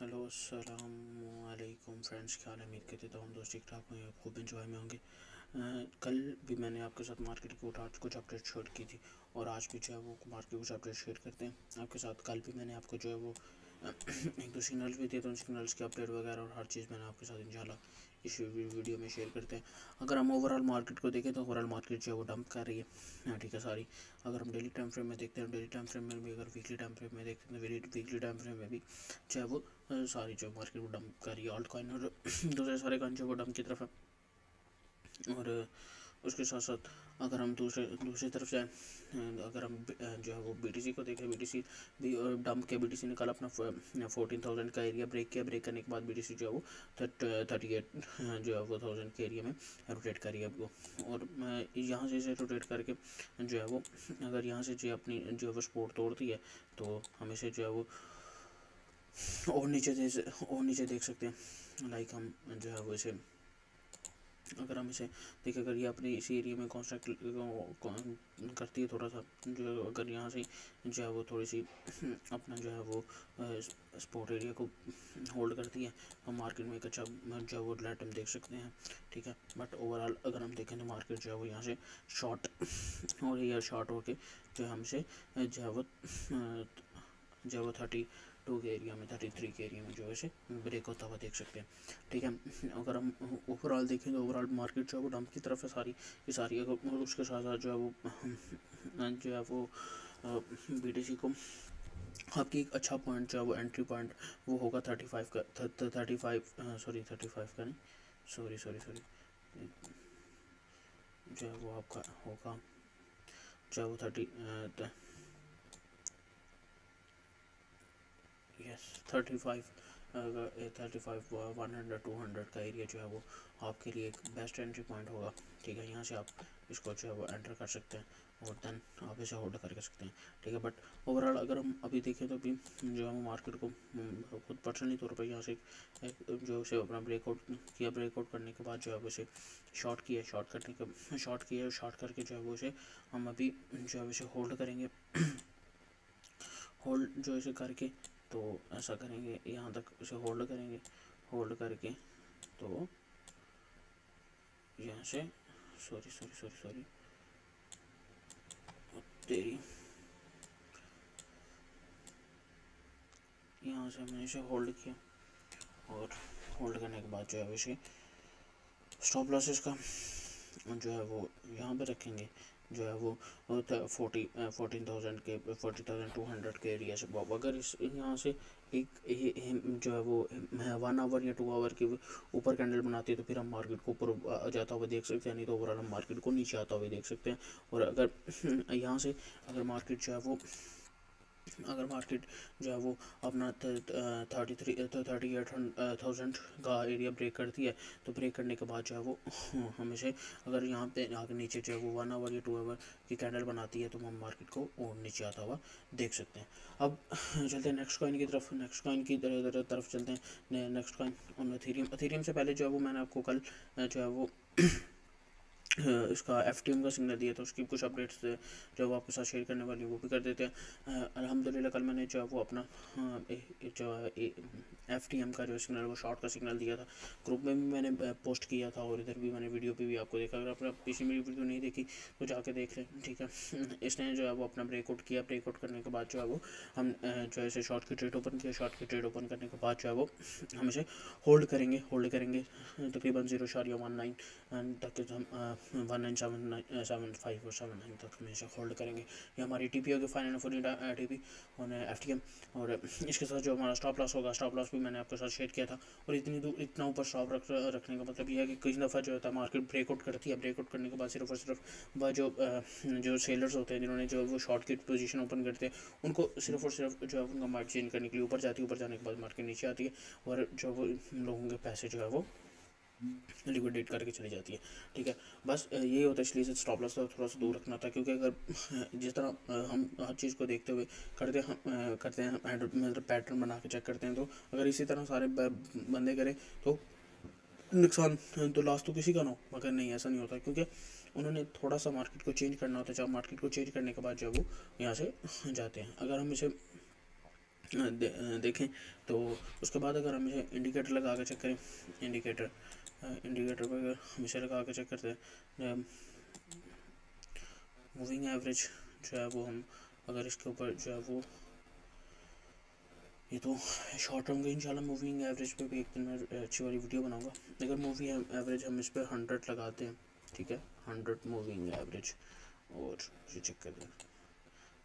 Hello अस्सलाम friends, क्या हाल उम्मीद करते तो हम दोस्त ठीक ठाक होंगे, खूब इंजॉय में होंगे। कल भी मैंने आपके साथ मार्केट की उठा कुछ अपडेट शेयर की थी, और आज भी जो है वो मार्केट कुछ अपडेट शेयर करते हैं। आपके साथ कल भी मैंने आपको जो है वो एक दो सिग्नल्स भी दिए तो उन सिग्नल्स के अपडेट वगैरह और हर चीज़ मैंने आपके साथ, इंशाल्लाह इस वीडियो में शेयर करते हैं। अगर हम ओवरऑल मार्केट को देखें तो ओवरऑल मार्केट जो है वो डंप कर रही है। हाँ ठीक है सॉरी अगर हम डेली टाइम फ्रेम में देखते हैं डेली टाइम फ्रेम में भी अगर वीकली टाइम फ्रेम में देखते हैं वीकली टाइम फ्रेम में भी जो है वो सारी जो मार्केट वो डंप कर रही है। ऑल्ट कॉइन और दूसरे सारे कॉइन जो वो डंप की तरफ़ है। और उसके साथ साथ अगर हम दूसरे, दूसरी तरफ़ जाएँ अगर हम जो है वो बीटीसी को देखें बी टी भी डंप के बी ने कल अपना फोर्टीन थाउज़ेंड का एरिया ब्रेक किया। ब्रेक करने के बाद बीटीसी जो है वो थर्ट थर्टी एट जो है वो थाउज़ेंड के एरिया में रोटेट करी वो। और यहाँ से इसे रोटेट करके जो है वो, अगर यहाँ से जो अपनी, जो है वो स्पोर्ट तोड़ती है तो हम इसे जो है वो और नीचे और नीचे देख सकते हैं। लाइक हम जो है वो इसे अगर हम इसे, देखें अगर ये अपने इसी एरिया में कॉन्स्ट्रक्ट करती है थोड़ा सा, जो अगर यहाँ से जो है वो थोड़ी सी अपना जो है वो स्पोर्ट एरिया को होल्ड करती है तो मार्केट में एक अच्छा जो है वो लाइट हम देख सकते हैं, ठीक है? बट ओवरऑल अगर हम देखें तो मार्केट जो है वो यहाँ से शॉर्ट और ये शॉर्ट होके जो है हमसे जो है वो जो है वो थर्टी टू के एरिया में थर्टी थ्री के एरिया में जो है इसे ब्रेक होता हुआ देख सकते हैं। ठीक है, अगर हम ओवरऑल देखें तो ओवरऑल मार्केट जो है वो डंप की तरफ़ है सारी ये सारी, अगर उसके साथ साथ जो है वो जो है वो बीटीसी को आपकी एक अच्छा पॉइंट जो है वो एंट्री पॉइंट वो होगा थर्टी फाइव का thirty five sorry thirty five का नहीं सॉरी सॉरी सॉरी जो है वो आपका होगा, जो है वो thirty yes thirty five thirty five one hundred two hundred का एरिया जो है वो आपके लिए एक बेस्ट एंट्री पॉइंट होगा। ठीक है, यहाँ से आप इसको जो है वो एंटर कर सकते हैं और देन आप इसे होल्ड करके सकते हैं। ठीक है बट ओवरऑल अगर हम अभी देखें तो अभी जो है वो मार्केट को खुद पर्सनली तौर पर यहाँ से जो उसे अपना ब्रेकआउट किया ब्रेकआउट करने के बाद जो है वो इसे शॉर्ट किया शॉर्ट करने के शॉर्ट किया शॉर्ट करके जो है वो इसे हम अभी जो है उसे होल्ड करेंगे। होल्ड जो इसे करके तो ऐसा करेंगे, यहाँ तक उसे होल्ड करेंगे। होल्ड करके तो यहाँ से सॉरी सॉरी सॉरी सॉरी तेरी, यहाँ से मैंने इसे होल्ड किया। और होल्ड करने के बाद जो है इसे स्टॉप लॉसेस का जो है, वो यहाँ पे रखेंगे। जो है वो फोर्टी फोर्टीन थाउज़ेंड के फोर्टी थाउज़ेंड टू हंड्रेड के एरिया से बॉब अगर इस, यहाँ से एक जो है वो वन आवर या टू आवर के ऊपर कैंडल बनाती है तो फिर हम मार्केट को ऊपर जाता हुआ देख सकते हैं, नहीं तो ओवरऑल हम मार्केट को नीचे आता हुआ देख सकते हैं। और अगर, यहाँ से अगर मार्केट जो है वो अगर मार्केट जो है वो अपना thirty three thirty eight thousand का एरिया ब्रेक करती है तो ब्रेक करने के बाद जो है वो हमेशा अगर यहाँ पे आगे नीचे जो है वो वन आवर या टू आवर की कैंडल बनाती है तो हम मार्केट को और नीचे आता हुआ देख सकते हैं। अब चलते हैं नेक्स्ट कॉइन की तरफ़ नेक्स्ट कॉइन की तरफ़ चलते हैं। Next coin on Ethereum Ethereum से पहले जो है वो मैंने आपको कल जो है वो इसका एफ़ का सिग्नल दिया था, उसकी कुछ अपडेट्स जो वो आपके साथ शेयर करने वाली, वो भी कर देते हैं। अल्हम्दुलिल्लाह, कल मैंने जो है वो अपना जो है एफ़ का जो सिग्नल वो शॉर्ट का सिग्नल दिया था। ग्रुप में भी मैंने पोस्ट किया था और इधर भी मैंने वीडियो पे भी आपको देखा। अगर आपने पिछली मेरी वीडियो नहीं देखी तो जाके देख लें, ठीक है? इसने जो है वो अपना ब्रेकआउट किया। ब्रेकआउट करने के बाद जो है वो हम जो है इसे शॉर्ट की ट्रेड ओपन किया। शॉर्ट की ट्रेड ओपन करने के बाद जो है वो हम इसे होल्ड करेंगे। होल्ड करेंगे तकरीबन ज़ीरो शारिया वन नाइन तक हम one nine seven nine seven five और सेवन नाइन तक हमेशा होल्ड करेंगे। ये हमारी टी पी होगी फाइनल फुल टी पी और एफ़ टी एम और इसके साथ जो हमारा स्टॉप लॉस होगा स्टॉप लॉस भी मैंने आपके साथ शेयर किया था, और इतनी दूर, इतना ऊपर स्टॉप रख रखने का मतलब ये है कि कई दफ़ा जो होता है मार्केट ब्रेकआउट करती है। ब्रेकआउट करने के बाद सिर्फ़ और सिर्फ़ वह जो जो सेलर्स होते हैं, जिन्होंने जो वो शॉर्ट की पोजीशन ओपन करते हैं, उनको सिर्फ़ और सिर्फ़ जो है उनका मार्केट चेंज करने के लिए ऊपर जाती है, ऊपर जाने के बाद मार्केट नीचे आती है, और जो लोगों के पैसे जो है वो लिक्विडेट करके चली जाती है। ठीक है? बस यही होता है इसलिए स्टॉप लॉस थोड़ा सा दूर रखना था क्योंकि अगर जिस तरह हम हर चीज़ को देखते हुए करते हैं करते हैं मतलब पैटर्न बना के चेक करते हैं तो अगर इसी तरह सारे बंदे करें तो नुकसान तो लास्ट तो किसी का ना हो मगर नहीं ऐसा नहीं होता क्योंकि उन्होंने थोड़ा सा मार्केट को चेंज करना होता है जब मार्केट को चेंज करने के बाद जो वो यहाँ से जाते हैं। अगर हम इसे दे, देखें तो उसके बाद अगर हम इसे इंडिकेटर लगा के चेक करें इंडिकेटर इंडिकेटर पर अगर हम इसे लगा के चेक करते हैं मूविंग एवरेज जो है वो हम अगर इसके ऊपर जो है वो, ये तो शॉर्ट टर्म के इंशाल्लाह मूविंग एवरेज पे भी एक दिन मैं अच्छी वाली वीडियो बनाऊँगा। अगर मूवी एवरेज हम इस पर हंड्रेड लगाते हैं, ठीक है? हंड्रेड मूविंग एवरेज और इसे चेक कर दें।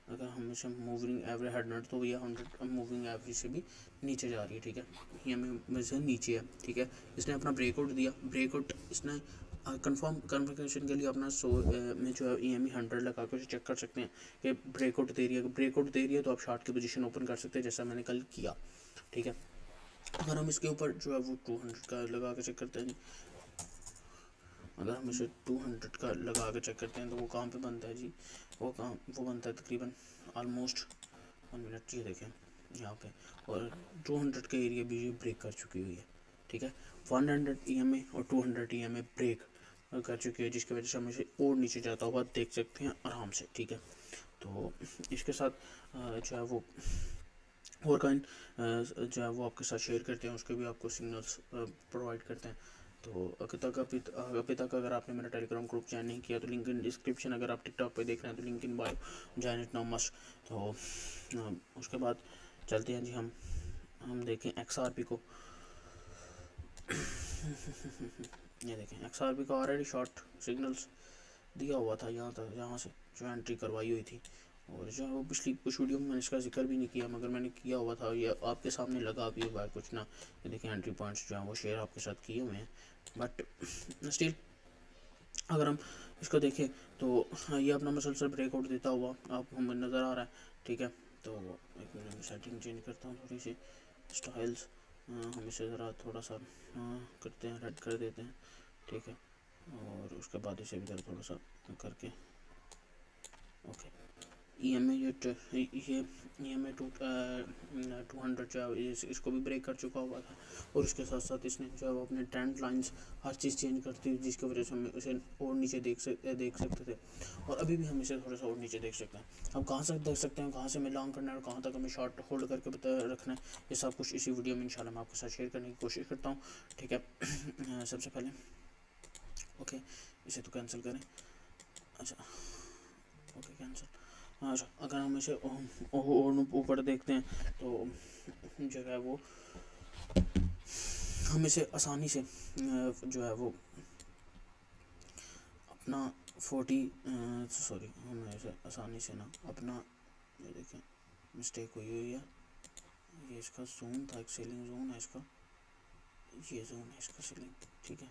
अगर हम इसे मूविंग एवरेज हंड्रेड तो ये हंड्रेड मूविंग एवरेज से भी नीचे जा रही है, ठीक है? ये से नीचे है, ठीक है? इसने अपना ब्रेकआउट दिया। ब्रेकआउट इसने कंफर्म कन्फर्मेशन के लिए अपना सो में जो है ई एम ई हंड्रेड लगा कर चेक कर सकते हैं कि ब्रेकआउट दे रही है। अगर ब्रेकआउट दे रही है तो आप शार्ट की पोजीशन ओपन कर सकते हैं, जैसा मैंने कल किया, ठीक है? अगर हम इसके ऊपर जो है वो टू हंड्रेड का लगा के चेक करते हैं अगर हम इसे टू हंड्रेड का लगा के चेक करते हैं तो वो कहाँ पे बनता है जी? वो कहाँ, वो बनता है तकरीबन आलमोस्ट वन मिनट ये देखें, यहाँ पे। और टू हंड्रेड का एरिया भी ये ब्रेक कर चुकी हुई है, ठीक है? One hundred E M A और two hundred E M A break कर चुकी है, जिसकी वजह से हम इसे और नीचे जाता हुआ देख सकते हैं आराम से, ठीक है? तो इसके साथ जो है वो, और काइन जो है वो आपके साथ शेयर करते हैं, उसके भी आपको सिग्नल्स प्रोवाइड करते हैं। तो अभी तक अभी अभी तक अगर आपने मेरा टेलीग्राम ग्रुप ज्वाइन नहीं किया तो लिंक इन डिस्क्रिप्शन अगर आप टिकटॉक पे देख रहे हैं तो link in bio join it now must तो उसके बाद चलते हैं जी हम। हम देखें एक्स आर पी को। ये देखें एक्स आर पी का ऑलरेडी शॉर्ट सिग्नल्स दिया हुआ था, यहाँ तक यहाँ से जो एंट्री करवाई हुई थी। और जो वो पिछली, कुछ वीडियो में मैंने इसका ज़िक्र भी नहीं किया, मगर मैंने किया हुआ था, ये आपके सामने लगा भी हुआ है कुछ ना। ये देखें एंट्री पॉइंट्स जो हैं, वो शेयर आपके साथ किए हुए हैं। बट स्टिल अगर हम इसको देखें तो ये अपना मसलसल ब्रेकआउट देता हुआ आप, हमें नज़र आ रहा है, ठीक है? तो एक मिनट, में सेटिंग चेंज करता हूँ थोड़ी सी स्टाइल्स हम इसे ज़रा थोड़ा सा करते हैं रेड कर देते हैं, ठीक है? और उसके बाद इसे भी थोड़ा सा करके ओके ई एम ए ये E M A two two hundred जो है इसको भी ब्रेक कर चुका हुआ था। और उसके साथ साथ इसने जो है, वो अपने ट्रेंड लाइंस हर चीज़ चेंज करती हुई, जिसकी वजह से हम इसे और नीचे देख सकते देख सकते थे। और अभी भी हम इसे थोड़ा सा और नीचे देख सकते हैं। हम कहाँ से देख सकते हैं, कहाँ से हमें लॉन्ग करना है, और कहाँ तक हमें शॉर्ट होल्ड करके बता, रखना है, ये सब कुछ इसी वीडियो में इंशाल्लाह मैं आपके साथ शेयर करने की कोशिश करता हूँ। ठीक है? सबसे पहले ओके इसे तो कैंसिल करें। अच्छा ओके कैंसिल अच्छा अगर हम इसे ऊपर देखते हैं तो जो है वो, हम इसे आसानी से जो है वो, अपना फोर्टी सॉरी, हम इसे आसानी से ना, अपना, ये देखें मिस्टेक हुई हुई है। ये इसका जोन था, एक सेलिंग जोन है इसका। ये जोन है इसका सेलिंग ठीक है।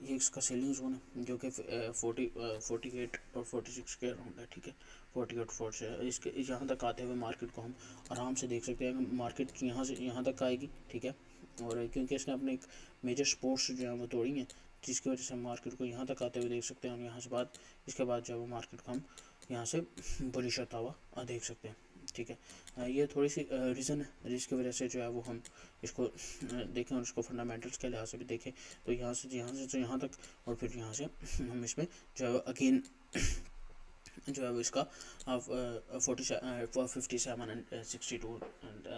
ये इसका सेलिंग जोन है, जो कि फोर्टी फोर्टी एट और फोर्टी सिक्स के अराउंड है, ठीक है। फोर्टी एट फोर्ट से इसके, यहाँ तक आते हुए मार्केट को हम आराम से देख सकते हैं। मार्केट यहाँ से, यहाँ तक आएगी, ठीक है? और क्योंकि इसने अपने एक मेजर स्पोर्ट्स जो है वो तोड़ी हैं, जिसकी वजह से हम मार्केट को यहाँ तक आते हुए देख सकते हैं। और यहाँ से बाद, इसके बाद जो है वो मार्केट को हम यहाँ से बुलिश होता हुआ देख सकते हैं, ठीक है? ये थोड़ी सी रीज़न है, जिसकी वजह से जो है वो हम इसको देखें और इसको फंडामेंटल्स के लिहाज से भी देखें। तो यहाँ से यहाँ से तो यहाँ तक, और फिर यहाँ से हम इसमें जो है अगेन जो है वो इसका forty fifty seven and sixty two and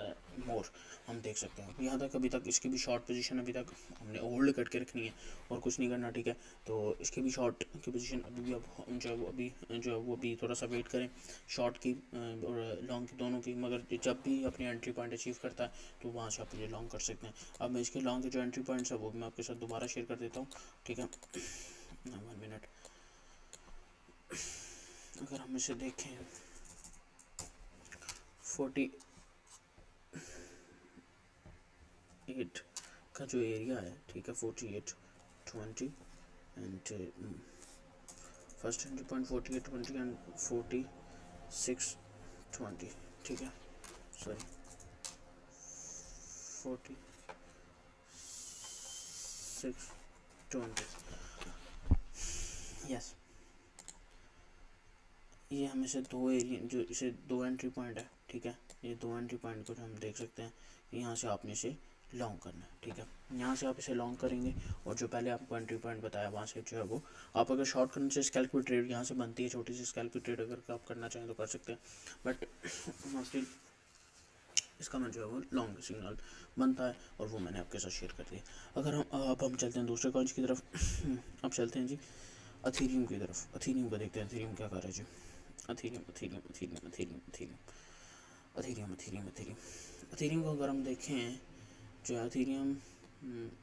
more हम देख सकते हैं। यहाँ तक अभी तक इसकी भी शॉर्ट पोजीशन अभी तक हमने होल्ड करके रखनी है और कुछ नहीं करना, ठीक है? तो इसकी भी शॉर्ट की पोजीशन अभी भी अब जो है वो अभी, जो है वो अभी थोड़ा सा वेट करें। शॉर्ट की और लॉन्ग की दोनों की, मगर जब भी अपनी एंट्री पॉइंट अचीव करता है तो वहाँ से आप ये लॉन्ग कर सकते हैं। अब मैं इसके लॉन्ग के जो एंट्री पॉइंट्स है, वो मैं आपके साथ दोबारा शेयर कर देता हूँ, ठीक है? वन मिनट अगर हम इसे देखें फोर्टी एट का जो एरिया है, ठीक है forty eight twenty and first entry point forty eight twenty and forty six twenty ठीक है? Sorry forty six twenty yes ये हमें से दो एरिया जो इसे दो एंट्री पॉइंट है, ठीक है? ये दो एंट्री पॉइंट को हम देख सकते हैं, यहाँ से आपने इसे लॉन्ग करना है, ठीक है? यहाँ से आप इसे लॉन्ग करेंगे, और जो पहले आपको एंट्री पॉइंट बताया, वहाँ से जो है वो, आप अगर शॉर्ट करने से स्कैल्प की ट्रेड यहाँ से बनती है, छोटी सी स्कैल्प की ट्रेड अगर आप करना चाहें तो कर सकते हैं बट स्टिल इसका मैं जो है वो लॉन्ग सिग्नल बनता है, और वो मैंने आपके साथ शेयर कर दिया। अगर हम, अब हम चलते हैं दूसरे कॉइन्स की तरफ़, अब चलते हैं जी अथीरियम की तरफ़ अथीरियम को देखते हैं अथीरियम क्या कर रहा है जी? Ethereum Ethereum Ethereum Ethereum Ethereum Ethereum Ethereum Ethereum Ethereum को अगर हम देखें, जो है अथीरियम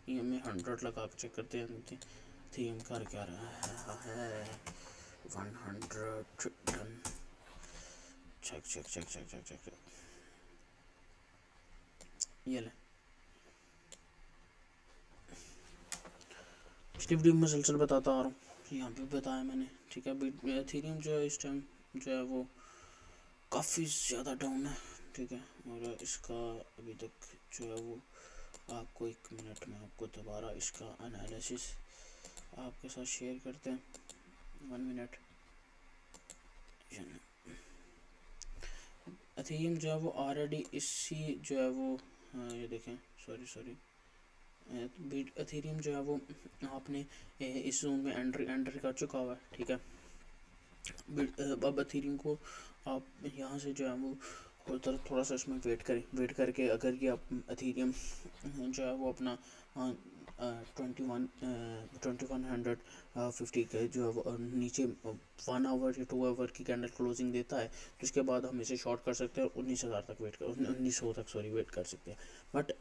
ई एम हंड्रेड लगा के चेक करते हैं अथीरियम कर क्या रहा है? One hundred done check check check check check check check ये ले। पिछली वीडियो में मसलसल बताता आ रहा हूँ। यहाँ पे बताया मैंने, ठीक है? एथेरियम जो है इस टाइम जो है वो काफ़ी ज़्यादा डाउन है ठीक है? और इसका अभी तक जो है वो आपको एक मिनट में आपको दोबारा इसका एनालिसिस आपके साथ शेयर करते हैं। वन मिनट एथेरियम जो है वो ऑलरेडी इसी जो है वो हाँ, ये देखें सॉरी सॉरी अथीरियम जो है वो आपने इस जोन में एंट्री एंट्री कर चुका हुआ है ठीक है? अब अथीरियम को आप यहाँ से जो है वो थोड़ा सा इसमें वेट करें वेट करके अगर ये आप अथीरियम जो है वो अपना twenty one twenty one hundred fifty के जो है वो नीचे वन आवर या टू आवर की कैंडल क्लोजिंग देता है तो उसके बाद हम इसे शॉर्ट कर सकते हैं उन्नीस हज़ार तक वेट कर, उन्नीस सौ तक सॉरी वेट कर सकते हैं। बट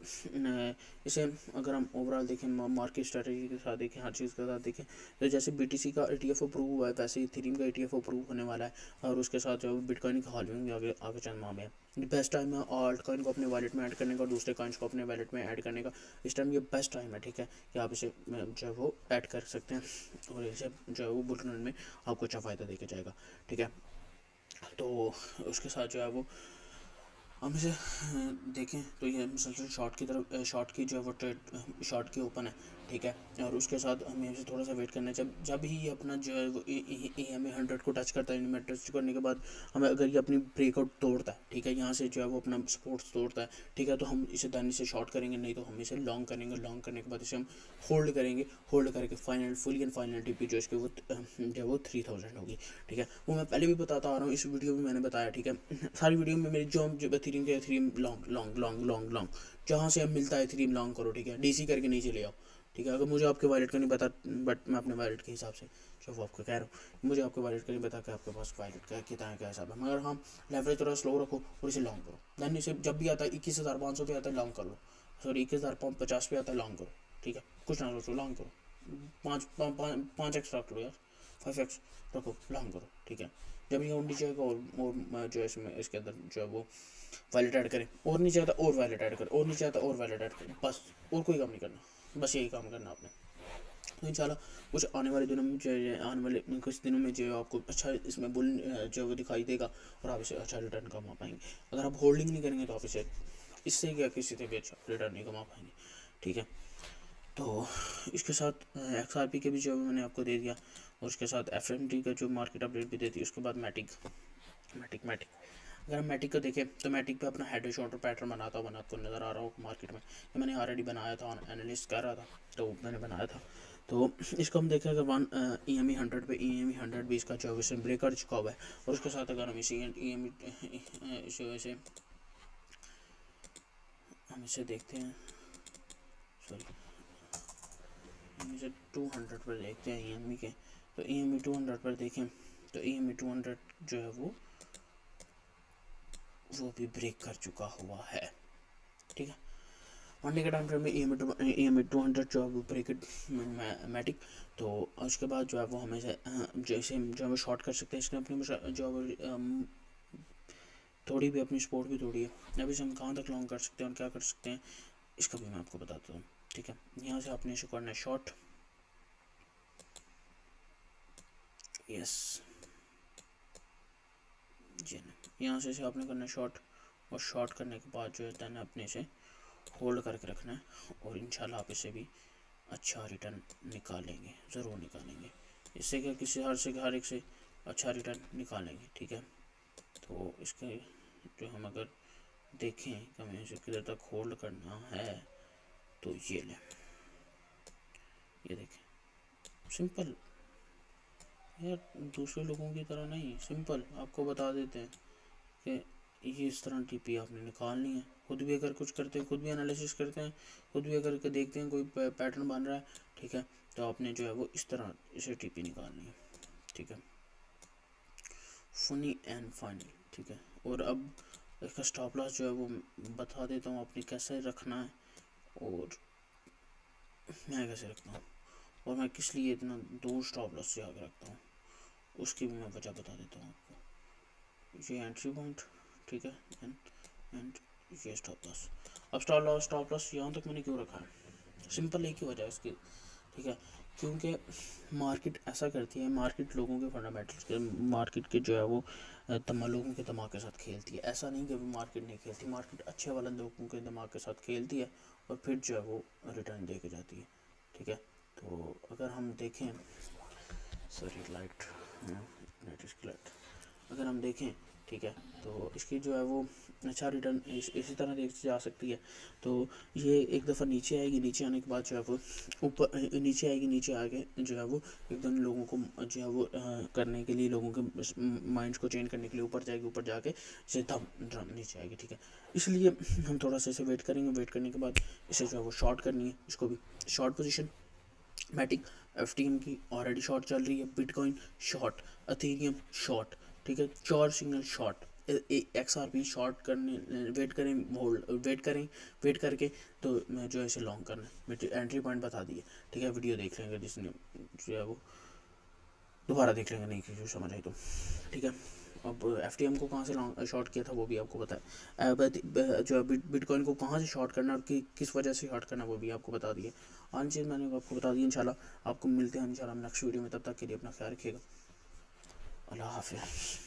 इसे अगर हम ओवरऑल देखें मार्केट स्ट्रेटजी के साथ देखें, हर चीज़ के साथ देखें तो जैसे बीटीसी का ई एफ़ अप्रूव हुआ है, वैसे ही थीरीम का ई एफ़ अप्रूव होने वाला है, और उसके साथ जो है बिटकॉइन का हॉलविंग भी आगे आगे चंद माह में बेस्ट टाइम है ऑल्ट कॉइन को अपने वॉलेट में ऐड करने का, दूसरे कॉइन्स को अपने वॉलेट में ऐड करने का, इस टाइम ये बेस्ट टाइम है, ठीक है? कि आप इसे जो है वो ऐड कर सकते हैं, और इसे जो है वो बुल में आपको फ़ायदा देखा जाएगा, ठीक है? तो उसके साथ जो है वो हम इसे देखें तो ये मुसलसल शॉर्ट की तरफ़ शॉर्ट की जो है वो ट्रेड शॉर्ट की ओपन है। ठीक है? और उसके साथ हमें इसे थोड़ा सा वेट करना है। जब जब ही ये अपना जो है वो ए ए हंड्रेड को टच करता है इनमें टच करने के बाद हमें अगर ये अपनी ब्रेकआउट तोड़ता है, ठीक है? यहाँ से जो है वो अपना स्पोर्ट्स तोड़ता है, ठीक है? तो हम इसे दानी से शॉर्ट करेंगे, नहीं तो हम इसे लॉन्ग करेंगे। लॉन्ग करने के बाद इसे हम होल्ड करेंगे। होल्ड करके final full and final T जो इसके वो, जो है वो थ्री थाउज़ेंड होगी, ठीक है? वो मैं पहले भी बताता आ रहा हूँ, इस वीडियो में मैंने बताया, ठीक है? सारी वीडियो में मेरी जो थ्रीम के थ्रीम long long long long long जहाँ से हम मिलता है थ्रीम लॉन्ग करो, ठीक है? डीसी करके नीचे ले आओ। ठीक है? अगर मुझे आपके वॉलेट का नहीं पता बट मैं अपने वॉलेट के हिसाब से जो वो आपको कह रहा हूँ, मुझे आपके वॉलेट का नहीं पता कि आपके पास वॉलेट का कितना है, क्या हिसाब है? मगर हम लेवरेज थोड़ा स्लो रखो और इसे लॉन्ग करो। दैन इसे जब भी आता है, इक्कीस हज़ार पाँच सौ पे आता है लॉन्ग कर लो। सॉरी इक्कीस हज़ार पचास पे आता है लॉन्ग करो। ठीक है? कुछ ना सोचो लॉन्ग करो। पाँच पाँच एक्स रख लो यार। फाइव एक्स रखो लॉन्ग करो। ठीक है? जब ये और नीचे और और जो है इसमें, इसके अंदर जो है वो वैलेट ऐड करें। और नीचे आता और वैलेट ऐड करें। और नीचे आता और वैलेट ऐड करें। बस, और कोई काम नहीं करना। बस यही काम करना आपने। तो इंशाल्लाह, कुछ आने वाले दिनों में जो आने वाले कुछ दिनों में जो आपको अच्छा इसमें बुल, जो है दिखाई देगा और आप इसे अच्छा रिटर्न कमा पाएँगे। अगर आप होल्डिंग नहीं करेंगे तो आप इसे, इससे क्या, किसी से भी अच्छा रिटर्न नहीं कमा पाएँगे। ठीक है? तो इसके साथ एक्स आर पी के भी जो मैंने आपको दे दिया और उसके साथ एफ़ एम डी का जो मार्केट अपडेट भी दे दी, उसके बाद मैटिक मैटिक मैटिक अगर हम मैटिक को देखें तो मैटिक पे अपना हेड शोल्डर पैटर्न बनाता हुआ आपको नज़र आ रहा हो मार्केट में। ये मैंने ऑलरेडी बनाया था एनालिस्ट कर रहा था तो मैंने बनाया था। तो इसको हम देखें, अगर one E M E hundred पे ई एम ई हंड्रेड भी इसका जो है ब्रेक कर चुका हुआ है, और उसके साथ अगर हम इसी ई एम ई जो हम इसे देखते हैं सॉरी हम इसे टू हंड्रेड पर देखते हैं ई एम ई के। तो E M E two hundred पर देखें तो E M E two hundred जो है वो वो भी ब्रेक कर चुका हुआ है। ठीक है? वन डे के टाइम फ्रेम में ई एम टू हंड्रेड जो है वो ब्रेक मैटिक तो उसके बाद जो है वो हमें जैसे जो है शॉर्ट कर सकते हैं, इसने अपनी जो थोड़ी भी अपनी स्पोर्ट भी थोड़ी है। अभी से हम कहाँ तक लॉन्ग कर सकते हैं और क्या कर सकते हैं, इसका भी मैं आपको बताता हूँ। ठीक है? यहाँ से आपने इसे करना है शॉर्ट यस जी ना। यहाँ से इसे आपने करना शॉर्ट और शॉर्ट करने के बाद जो है देन अपने से होल्ड करके रखना है और इंशाल्लाह आप इसे भी अच्छा रिटर्न निकालेंगे, ज़रूर निकालेंगे। इससे क्या किसी हर से हर एक से अच्छा रिटर्न निकालेंगे, ठीक है? तो इसके जो हम अगर देखें कि हमें इसे किधर तक होल्ड करना है तो ये लें। ये देखें। सिंपल यार, दूसरे लोगों की तरह नहीं सिंपल आपको बता देते हैं। कि ये इस तरह टीपी आपने निकालनी है। खुद भी अगर कुछ करते हैं, खुद भी एनालिसिस करते हैं, खुद भी अगर देखते हैं, कोई पैटर्न बन रहा है, ठीक है तो आपने जो है वो इस तरह इसे टीपी निकालनी है, ठीक है। फनी एंड फाइनल ठीक है। और अब इसका स्टॉप लॉस जो है वो बता देता हूँ आपने कैसे रखना है और मैं कैसे रखता हूँ और मैं किस लिए इतना दूर स्टॉप लॉस से आगे रखता हूँ, उसकी भी मैं वजह बता देता हूँ आपको। ये एंट्री पॉइंट ठीक है? एंड एंड ये स्टॉप लॉस अब स्टॉप लॉस स्टॉप लॉस यहाँ तक मैंने क्यों रखा? है सिंपल एक ही वजह इसकी, ठीक है? क्योंकि मार्केट ऐसा करती है मार्केट लोगों के फंडामेंटल्स के मार्केट के जो है वो तमाम लोगों के दिमाग के साथ खेलती है। ऐसा नहीं कि मार्केट नहीं खेलती मार्केट अच्छे वाले लोगों के दिमाग के साथ खेलती है और फिर जो है वो रिटर्न दे के जाती है, ठीक है? तो अगर हम देखें सॉरी लाइट नेट अगर हम देखें ठीक है? तो इसकी जो है वो अच्छा रिटर्न इस, इसी तरह देख जा सकती है। तो ये एक दफ़ा नीचे आएगी नीचे आने के बाद जो है वो ऊपर नीचे आएगी नीचे आके जो है वो एकदम लोगों को जो है वो आ, करने के लिए लोगों के माइंड्स को चेंज करने के लिए ऊपर जाएगी ऊपर जाके सीधा नीचे आएगी ठीक है? इसलिए हम थोड़ा सा इसे वेट करेंगे। वेट करने के बाद इसे जो है वो शॉर्ट करनी है। इसको भी शॉर्ट पोजिशन मैटिक एफ़ की ऑलरेडी शॉर्ट चल रही है। बिटकॉइन शॉर्ट अथीरियम शॉर्ट ठीक है चार signal short X R P short करने वेट करें होल्ड वेट करें वेट करके तो मैं जो है इसे लॉन्ग करना मेरी एंट्री पॉइंट बता दिए ठीक है वीडियो देख लेंगे जिसने जो है वो। दोबारा देख लेंगे नहीं जो समझ आई तो। ठीक है अब एफ़ टी एम को कहाँ से लॉन्ग शॉर्ट किया था वो भी आपको है। जो है बिटकॉइन को कहाँ से शॉर्ट करना और कि, किस वजह से शॉर्ट करना वो भी आपको बता दिए आन चीज़ मैंने आपको बता दी इंशाल्लाह। आपको मिलते हैं इंशाल्लाह नेक्स्ट वीडियो में तब तक के लिए अपना ख्याल रखिएगा। Guten Abend. Uh,